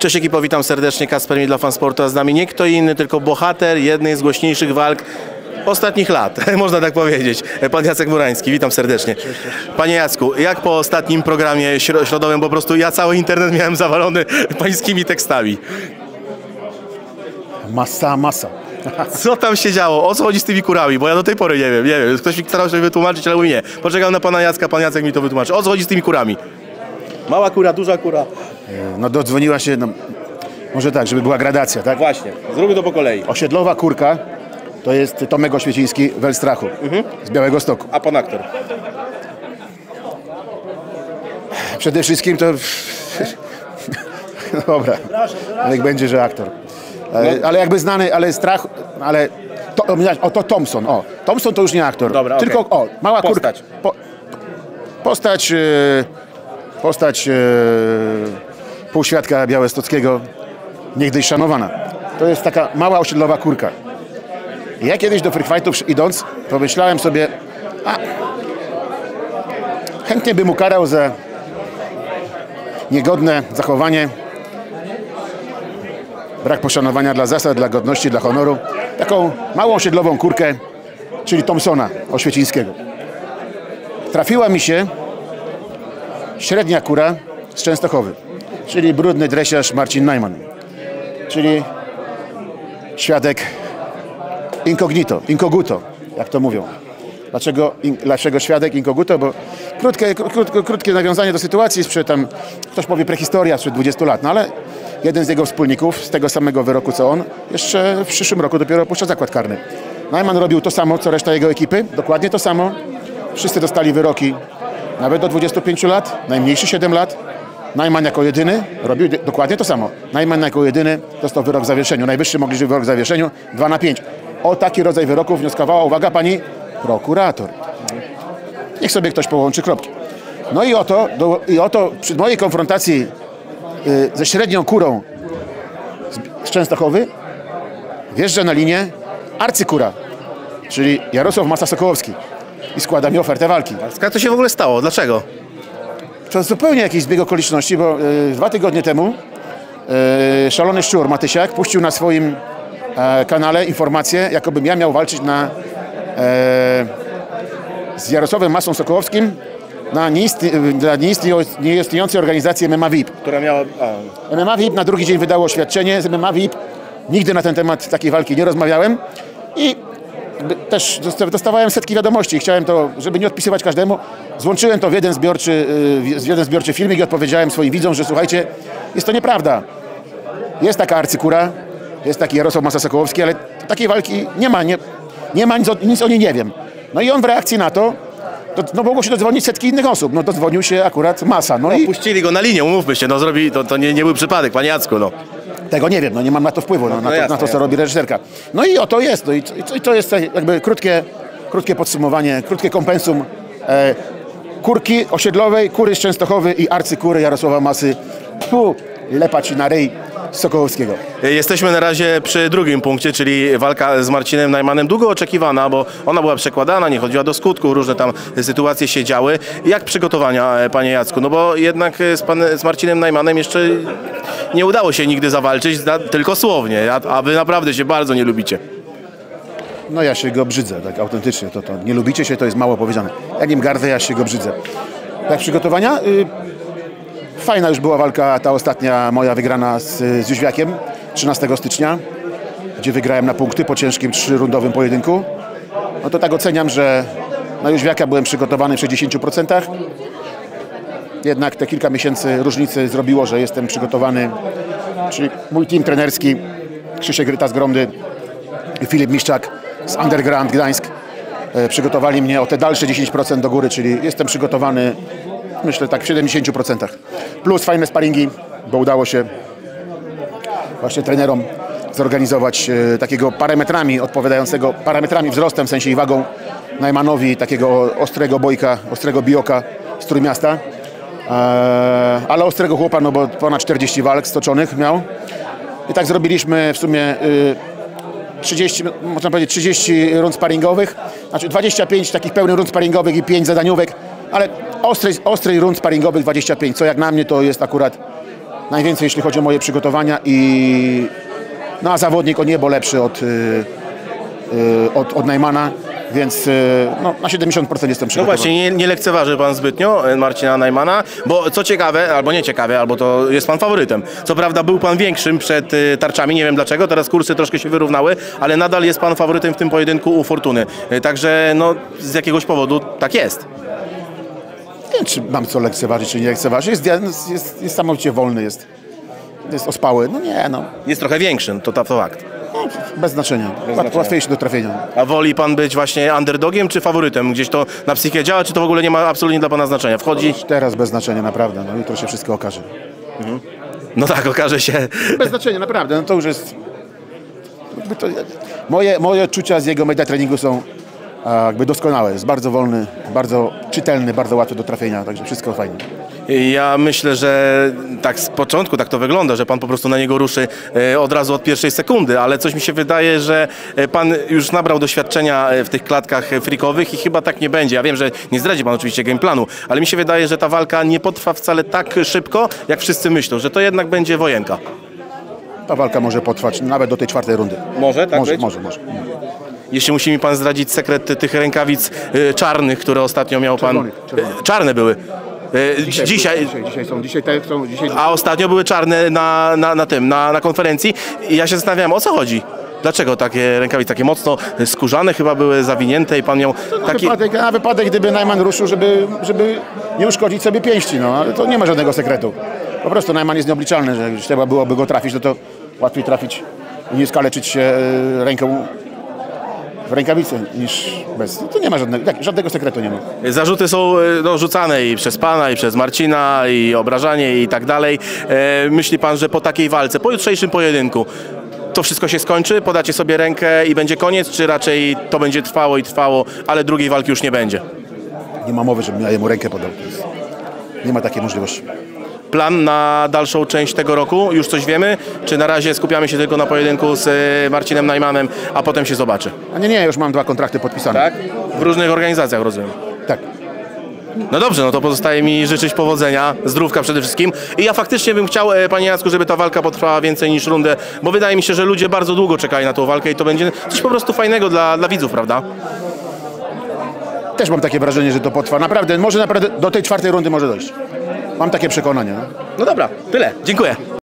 Cześć ekipo, witam serdecznie, Kasper Mil dla Fansportu, a z nami nie kto inny, tylko bohater jednej z głośniejszych walk ostatnich lat, można tak powiedzieć. Pan Jacek Murański, witam serdecznie. Panie Jacku, jak po ostatnim programie śro- środowym, po prostu ja cały internet miałem zawalony pańskimi tekstami. Masa, masa. Co tam się działo? O co chodzi z tymi kurami? Bo ja do tej pory nie wiem, nie wiem. Ktoś mi starał się wytłumaczyć, ale nie. Poczekam na pana Jacka, pan Jacek mi to wytłumaczy. O co chodzi z tymi kurami? Mała kura, duża kura. No dodzwoniła się, no, może tak, żeby była gradacja, tak? Właśnie, zróbmy to po kolei. Osiedlowa kurka to jest Tomek Oświeciński w Elstrachu z Białego Stoku. A pan aktor? Przede wszystkim to... No Dobra, niech będzie, że aktor. Ale, ale jakby znany, ale strach, ale... To, o, to Thompson, o. Thompson to już nie aktor. Dobra, Tylko, okej. o, mała kurka. Postać. Po, postać... e, Postać e, półświadka białostockiego, niegdyś szanowana. To jest taka mała osiedlowa kurka. Ja kiedyś do free fightów idąc, pomyślałem sobie, a chętnie bym ukarał za niegodne zachowanie, brak poszanowania dla zasad, dla godności, dla honoru, taką małą osiedlową kurkę, czyli Thompsona Oświecińskiego. Trafiła mi się średnia kura z Częstochowy, czyli brudny dresiarz Marcin Najman, czyli świadek incognito, inkoguto, jak to mówią. Dlaczego, in, dlaczego świadek inkoguto? Bo krótkie, krótkie nawiązanie do sytuacji sprzed tam, ktoś powie prehistoria sprzed 20 lat, no ale jeden z jego wspólników z tego samego wyroku co on, jeszcze w przyszłym roku dopiero opuszcza zakład karny. Najman robił to samo, co reszta jego ekipy, dokładnie to samo. Wszyscy dostali wyroki nawet do 25 lat, najmniejszy 7 lat. Najman jako jedyny robił dokładnie to samo. Najman jako jedyny dostał wyrok w zawieszeniu. Najwyższy możliwy wyrok w zawieszeniu 2 na 5. O taki rodzaj wyroków wnioskowała, uwaga, pani prokurator. Niech sobie ktoś połączy kropki. No i oto, do, i oto przy mojej konfrontacji y, ze średnią kurą z, z Częstochowy wjeżdża na linię arcykura, czyli Jarosław Masa Sokołowski i składa mi ofertę walki. Jak to się w ogóle stało? Dlaczego? To zupełnie jakiś zbieg okoliczności, bo y, dwa tygodnie temu y, szalony szczur Matysiak puścił na swoim e, kanale informację, jakobym ja miał walczyć na, e, z Jarosławem Masą Sokołowskim na dla nieistniejącej organizacji MMA VIP. Która miała... A, MMA VIP na drugi dzień wydało oświadczenie z MMA VIP. Nigdy na ten temat takiej walki nie rozmawiałem i też dosta- dostawałem setki wiadomości. Chciałem to, żeby nie odpisywać każdemu, złączyłem to w jeden zbiorczy, yy, w jeden zbiorczy filmik i odpowiedziałem swoim widzom, że słuchajcie, jest to nieprawda. Jest taka arcykura, jest taki Jarosław Masa Sokołowski, ale takiej walki nie ma, nie, nie ma nic o, nic o niej nie wiem. No i on w reakcji na to, to no mogło się dodzwonić setki innych osób. No dodzwonił się akurat Masa. No i Puścili go na linię, umówmy się, no zrobi, to, to nie, nie był przypadek, panie Jacku, no. Tego nie wiem, no nie mam na to wpływu, no, na, to, jasne, na to, co jasne. robi reżyserka. No i o to jest, no i, i to jest jakby krótkie, krótkie podsumowanie, krótkie kompensum e, kurki osiedlowej, kury z Częstochowy i arcykury Jarosława Masy. Pu, lepa ci na ryj Sokołowskiego. Jesteśmy na razie przy drugim punkcie, czyli walka z Marcinem Najmanem. Długo oczekiwana, bo ona była przekładana, nie chodziła do skutku, różne tam sytuacje się działy. Jak przygotowania, e, panie Jacku? No bo jednak z, pan, z Marcinem Najmanem jeszcze nie udało się nigdy zawalczyć, tylko słownie, a wy naprawdę się bardzo nie lubicie. No ja się go brzydzę, tak autentycznie. To, to nie lubicie się, to jest mało powiedziane. Ja nim gardzę, ja się go brzydzę. Jak przygotowania? Y, fajna już była walka, ta ostatnia moja wygrana z, z Jóźwiakiem 13 stycznia, gdzie wygrałem na punkty po ciężkim trzyrundowym pojedynku. No to tak oceniam, że na Jóźwiaka byłem przygotowany w 60%. Jednak te kilka miesięcy różnicy zrobiło, że jestem przygotowany, czyli mój team trenerski, Krzysiek Ryta z Gromdy, Filip Miszczak z Underground Gdańsk e, przygotowali mnie o te dalsze 10% do góry, czyli jestem przygotowany myślę tak w 70%. Plus fajne sparingi, bo udało się właśnie trenerom zorganizować e, takiego parametrami odpowiadającego, parametrami wzrostem, w sensie i wagą Najmanowi takiego ostrego bojka, ostrego bioka z Trójmiasta. E, ale ostrego chłopa, no bo ponad 40 walk stoczonych miał. I tak zrobiliśmy w sumie y, 30, można powiedzieć 30 rund sparingowych, znaczy 25 takich pełnych rund sparingowych i 5 zadaniówek, ale ostrej, ostrej rund sparingowych 25, co jak na mnie to jest akurat najwięcej, jeśli chodzi o moje przygotowania i no a zawodnik o niebo lepszy od, y, y, od, od Najmana, więc y, no, na 70% jestem No przygotowany. właśnie, nie, nie lekceważy pan zbytnio e, Marcina Najmana, bo co ciekawe, albo nie ciekawe, albo to jest pan faworytem. Co prawda był pan większym przed e, tarczami, nie wiem dlaczego, teraz kursy troszkę się wyrównały, ale nadal jest pan faworytem w tym pojedynku u Fortuny. Także no, z jakiegoś powodu tak jest. Nie wiem, czy mam co lekceważyć, czy nie lekceważyć. Jest, jest, jest, jest wolny, jest, jest ospały. No nie, no, Jest trochę większy, to, to fakt. No bez znaczenia. znaczenia. Łatwiejszy do trafienia. A woli pan być właśnie underdogiem czy faworytem? Gdzieś to na psychikę działa, czy to w ogóle nie ma absolutnie dla pana znaczenia? Wchodzi, Teraz bez znaczenia, naprawdę. No, jutro się wszystko okaże. no tak, okaże się. Bez znaczenia, naprawdę. No to już jest... To, moje, moje odczucia z jego media treningu są jakby doskonałe. Jest bardzo wolny, bardzo czytelny, bardzo łatwy do trafienia, także wszystko fajnie. Ja myślę, że tak z początku tak to wygląda, że pan po prostu na niego ruszy e, od razu od pierwszej sekundy, ale coś mi się wydaje, że e, pan już nabrał doświadczenia e, w tych klatkach frikowych i chyba tak nie będzie. Ja wiem, że nie zdradzi pan oczywiście game planu, ale mi się wydaje, że ta walka nie potrwa wcale tak szybko, jak wszyscy myślą, że to jednak będzie wojenka. Ta walka może potrwać nawet do tej czwartej rundy. Może, tak może, być? może, może. Jeśli musi mi pan zdradzić sekret tych rękawic czarnych, które ostatnio miał pan. Czarne były. E, Dzisiaj, dzisiaj, dzisiaj są, dzisiaj te są, dzisiaj... a ostatnio były czarne na, na, na tym, na, na konferencji i ja się zastanawiałem, o co chodzi? Dlaczego takie rękawice, takie mocno skórzane chyba były zawinięte i pan miał Na taki... wypadek, na wypadek, gdyby Najman ruszył, żeby, żeby nie uszkodzić sobie pięści, no ale to nie ma żadnego sekretu. Po prostu Najman jest nieobliczalny, że trzeba byłoby go trafić, no to łatwiej trafić i nie skaleczyć się e, ręką w rękawicę niż bez. No to nie ma żadnego, tak, żadnego sekretu nie ma. Zarzuty są e, no, rzucane i przez pana, i przez Marcina, i obrażanie i tak dalej. E, myśli pan, że po takiej walce, po jutrzejszym pojedynku, to wszystko się skończy, podacie sobie rękę i będzie koniec, czy raczej to będzie trwało i trwało, ale drugiej walki już nie będzie? Nie ma mowy, żebym ja jemu rękę podał. Nie ma takiej możliwości. Plan na dalszą część tego roku? Już coś wiemy? Czy na razie skupiamy się tylko na pojedynku z e, Marcinem Najmanem, a potem się zobaczy? A nie, nie, już mam dwa kontrakty podpisane. Tak? W różnych organizacjach, rozumiem. Tak. No dobrze, no to pozostaje mi życzyć powodzenia, zdrówka przede wszystkim. I ja faktycznie bym chciał, e, panie Jacku, żeby ta walka potrwała więcej niż rundę, bo wydaje mi się, że ludzie bardzo długo czekali na tą walkę i to będzie coś po prostu fajnego dla, dla widzów, prawda? Też mam takie wrażenie, że to potrwa. Naprawdę, może naprawdę do tej czwartej rundy może dojść. Mam takie przekonanie. No. No dobra, tyle. Dziękuję.